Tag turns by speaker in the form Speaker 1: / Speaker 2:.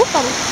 Speaker 1: Búscalo.